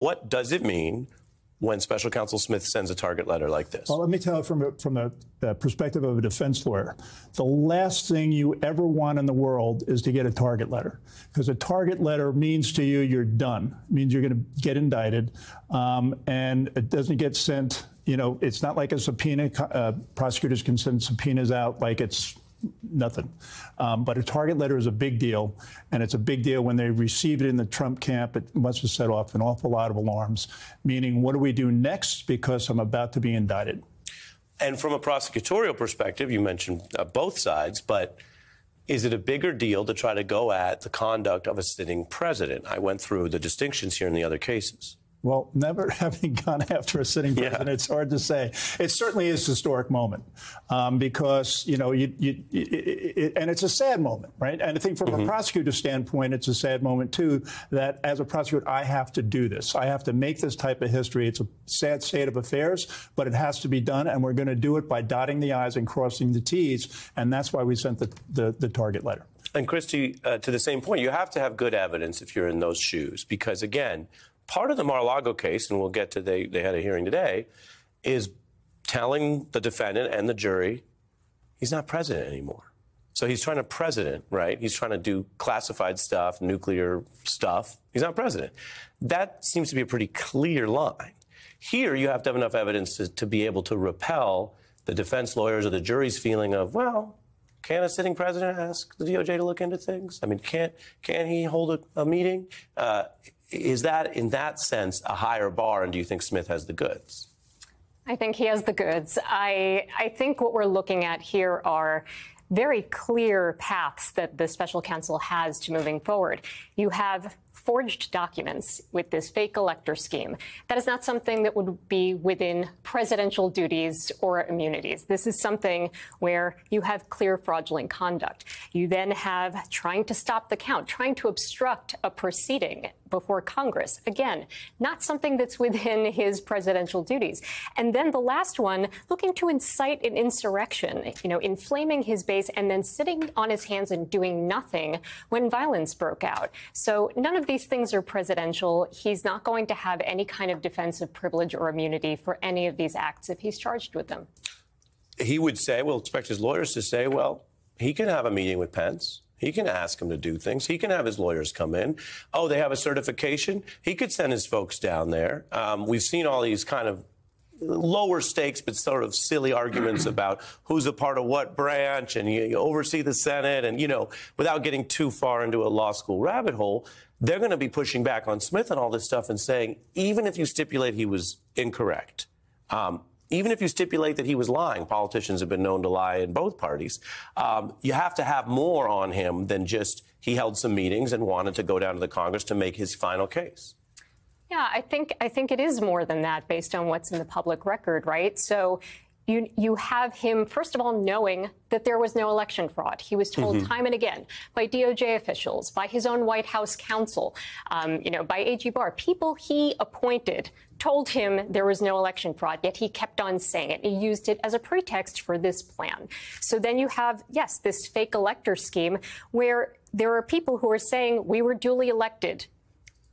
What does it mean when Special Counsel Smith sends a target letter like this? Well, let me tell you from a, from a, a perspective of a defense lawyer, the last thing you ever want in the world is to get a target letter, because a target letter means to you you're done. It means you're going to get indicted, um, and it doesn't get sent. You know, it's not like a subpoena. Uh, prosecutors can send subpoenas out like it's nothing. Um, but a target letter is a big deal, and it's a big deal when they received it in the Trump camp. It must have set off an awful lot of alarms, meaning, what do we do next because I'm about to be indicted? And from a prosecutorial perspective, you mentioned uh, both sides, but is it a bigger deal to try to go at the conduct of a sitting president? I went through the distinctions here in the other cases. Well, never having gone after a sitting president, yeah. it's hard to say. It certainly is a historic moment um, because, you know, you, you, it, it, and it's a sad moment, right? And I think from mm-hmm. a prosecutor standpoint, it's a sad moment, too, that as a prosecutor, I have to do this. I have to make this type of history. It's a sad state of affairs, but it has to be done, and we're going to do it by dotting the I's and crossing the T's, and that's why we sent the, the, the target letter. And Kristy, uh, to the same point, you have to have good evidence if you're in those shoes, because again, part of the Mar-a-Lago case, and we'll get to they, they had a hearing today, is telling the defendant and the jury he's not president anymore. So he's trying to president, right? He's trying to do classified stuff, nuclear stuff. He's not president. That seems to be a pretty clear line. Here, you have to have enough evidence to, to be able to repel the defense lawyers or the jury's feeling of, well, can a sitting president ask the DOJ to look into things? I mean, can't can he hold a, a meeting? Uh, is that, in that sense, a higher bar? And do you think Smith has the goods? I think he has the goods. I, I think what we're looking at here are very clear paths that the special counsel has to moving forward. You have forged documents with this fake elector scheme. That is not something that would be within presidential duties or immunities. This is something where you have clear fraudulent conduct. You then have trying to stop the count, trying to obstruct a proceeding before Congress. Again, not something that's within his presidential duties. And then the last one, looking to incite an insurrection, you know, inflaming his base and then sitting on his hands and doing nothing when violence broke out. So none of these things are presidential. He's not going to have any kind of defensive privilege or immunity for any of these acts if he's charged with them. He would say, we'll expect his lawyers to say, well, he can have a meeting with Pence. He can ask him to do things. He can have his lawyers come in. Oh, they have a certification. He could send his folks down there. Um, we've seen all these kind of lower stakes but sort of silly arguments about who's a part of what branch and you, you, oversee the Senate and, you know, without getting too far into a law school rabbit hole, they're going to be pushing back on Smith and all this stuff and saying, even if you stipulate he was incorrect, um, even if you stipulate that he was lying, politicians have been known to lie in both parties, um, you have to have more on him than just he held some meetings and wanted to go down to the Congress to make his final case. Yeah, I think I think it is more than that based on what's in the public record, right? So you, you have him, first of all, knowing that there was no election fraud. He was told mm-hmm. time and again by DOJ officials, by his own White House counsel, um, you know, by AG Barr, people he appointed told him there was no election fraud, yet he kept on saying it. He used it as a pretext for this plan. So then you have, yes, this fake elector scheme where there are people who are saying we were duly elected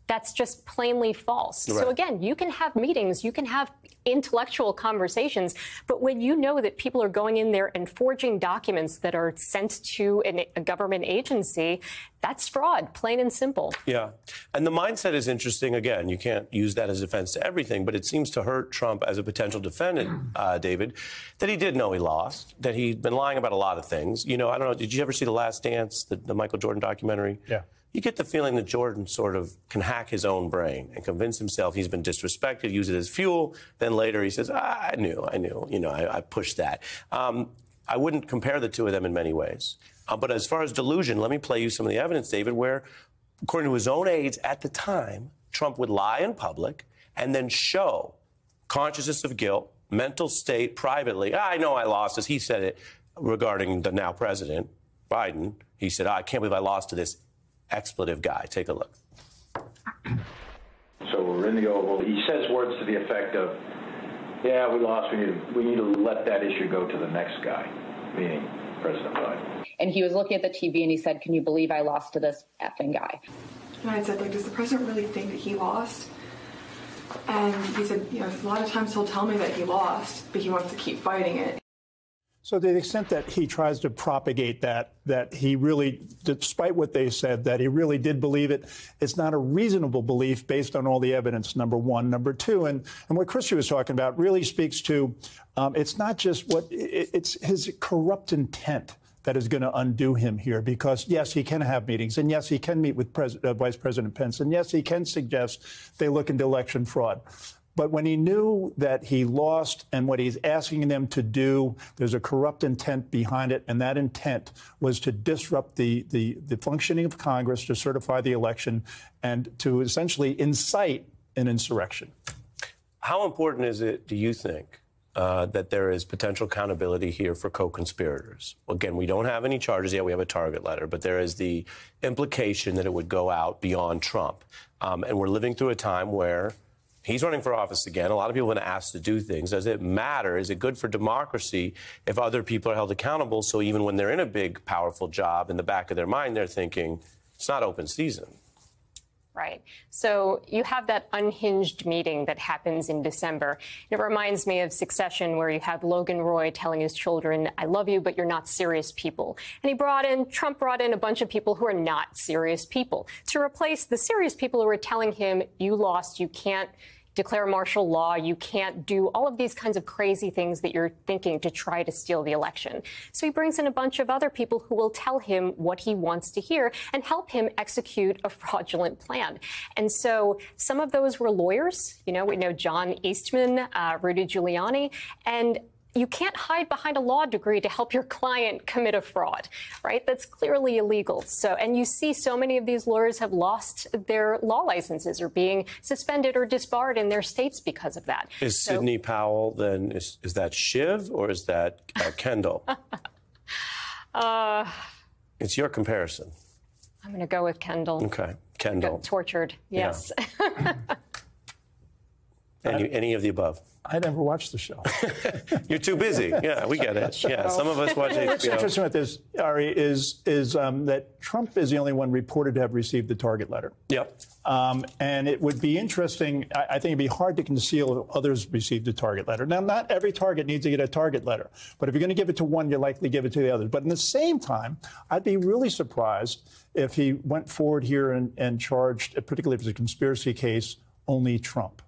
that's just plainly false. Right. So again, you can have meetings, you can have intellectual conversations, but when you know that people are going in there and forging documents that are sent to an, a government agency, that's fraud, plain and simple. Yeah. And the mindset is interesting. Again, you can't use that as defense to everything, but it seems to hurt Trump as a potential defendant, uh, David, that he did know he lost, that he'd been lying about a lot of things. You know, I don't know, did you ever see The Last Dance, the, the Michael Jordan documentary? Yeah you get the feeling that Jordan sort of can hack his own brain and convince himself he's been disrespected, use it as fuel. Then later he says, ah, I knew, I knew, you know, I, I pushed that. Um, I wouldn't compare the two of them in many ways. Uh, but as far as delusion, let me play you some of the evidence, David, where, according to his own aides at the time, Trump would lie in public and then show consciousness of guilt, mental state privately. Ah, I know I lost, as he said it regarding the now president, Biden. He said, oh, I can't believe I lost to this expletive guy. Take a look. So we're in the Oval. He says words to the effect of, "Yeah, we lost. We need to, we need to let that issue go to the next guy," meaning President Biden. And he was looking at the TV and he said, "Can you believe I lost to this effing guy?" And I said, "Like, does the president really think that he lost?" And he said, you know, a lot of times he'll tell me that he lost, but he wants to keep fighting it. So to the extent that he tries to propagate that, that he really, despite what they said, that he really did believe it, it's not a reasonable belief based on all the evidence, number one. Number two, and, and what Kristy was talking about really speaks to, um, it's not just what, it, it's his corrupt intent that is going to undo him here because yes, he can have meetings, and yes, he can meet with Pres- uh, Vice President Pence, and yes, he can suggest they look into election fraud. But when he knew that he lost and what he's asking them to do, there's a corrupt intent behind it, and that intent was to disrupt the, the, the functioning of Congress to certify the election and to essentially incite an insurrection. How important is it, do you think, uh, that there is potential accountability here for co-conspirators. Again, we don't have any charges yet. We have a target letter, but there is the implication that it would go out beyond Trump. Um, and we're living through a time where he's running for office again. A lot of people have been asked to do things. Does it matter? Is it good for democracy if other people are held accountable? So even when they're in a big, powerful job, in the back of their mind, they're thinking it's not open season. Right. So you have that unhinged meeting that happens in December. It reminds me of Succession, where you have Logan Roy telling his children, I love you, but you're not serious people. And he brought in, Trump brought in a bunch of people who are not serious people to replace the serious people who are telling him, you lost, you can't declare martial law. You can't do all of these kinds of crazy things that you're thinking to try to steal the election. So he brings in a bunch of other people who will tell him what he wants to hear and help him execute a fraudulent plan. And so some of those were lawyers. You know, we know John Eastman, uh, Rudy Giuliani, and you can't hide behind a law degree to help your client commit a fraud, right? That's clearly illegal. So, and you see so many of these lawyers have lost their law licenses or being suspended or disbarred in their states because of that. Is so, Sidney Powell then, is, is that Shiv or is that uh, Kendall? uh, it's your comparison. I'm going to go with Kendall. Okay. Kendall. Tortured, yes. Yeah. any, any of the above? I never watched the show. You're too busy. Yeah, we get it. Yeah, some of us watch HBO. What's interesting about this, Ari, is is um, that Trump is the only one reported to have received the target letter. Yep. Um, and it would be interesting. I, I, think it'd be hard to conceal if others received a target letter. Now, not every target needs to get a target letter, but if you're going to give it to one, you're likely to give it to the others. But in the same time, I'd be really surprised if he went forward here and, and charged, particularly if it's a conspiracy case, only Trump.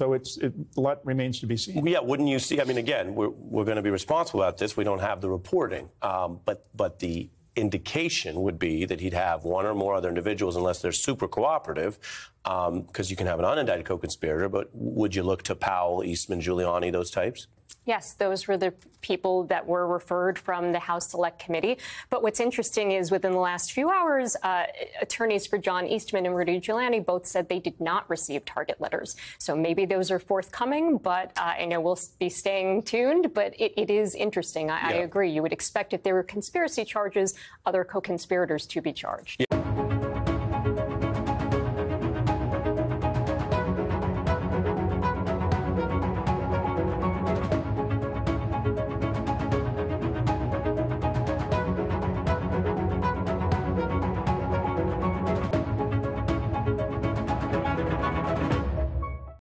So it's it, a lot remains to be seen. Yeah, wouldn't you see? I mean, again, we're, we're going to be responsible about this. We don't have the reporting, um, but but the indication would be that he'd have one or more other individuals, unless they're super cooperative, because um, you can have an unindicted co-conspirator. But would you look to Powell, Eastman, Giuliani, those types? Yes, those were the people that were referred from the House Select Committee. But what's interesting is within the last few hours, uh, attorneys for John Eastman and Rudy Giuliani both said they did not receive target letters. So maybe those are forthcoming, but uh, I know we'll be staying tuned. But it, it is interesting. I, yeah. I agree. You would expect if there were conspiracy charges, other co conspirators to be charged. Yeah.